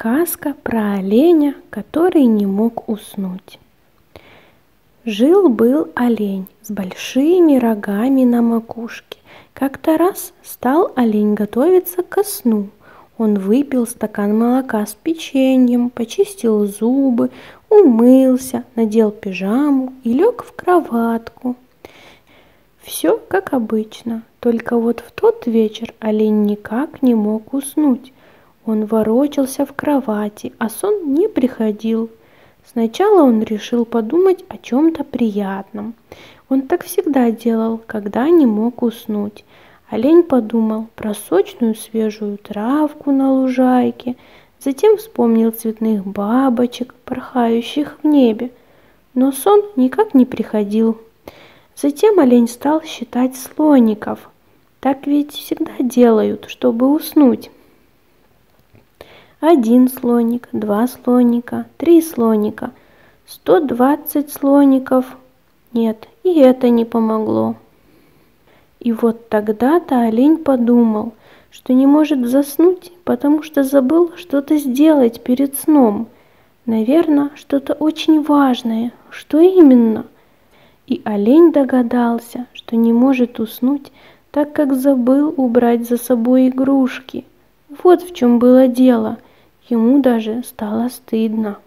Сказка про оленя, который не мог уснуть. Жил-был олень с большими рогами на макушке. Как-то раз стал олень готовиться ко сну. Он выпил стакан молока с печеньем, почистил зубы, умылся, надел пижаму и лег в кроватку. Все как обычно, только вот в тот вечер олень никак не мог уснуть. Он ворочался в кровати, а сон не приходил. Сначала он решил подумать о чем-то приятном. Он так всегда делал, когда не мог уснуть. Олень подумал про сочную свежую травку на лужайке, затем вспомнил цветных бабочек, порхающих в небе. Но сон никак не приходил. Затем олень стал считать слоников. Так ведь всегда делают, чтобы уснуть. Один слоник, два слоника, три слоника, сто двадцать слоников. Нет, и это не помогло. И вот тогда-то олень подумал, что не может заснуть, потому что забыл что-то сделать перед сном. Наверное, что-то очень важное. Что именно? И олень догадался, что не может уснуть, так как забыл убрать за собой игрушки. Вот в чем было дело – Ему даже стало стыдно.